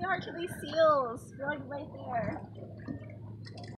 me heart to these seals. They're like right there.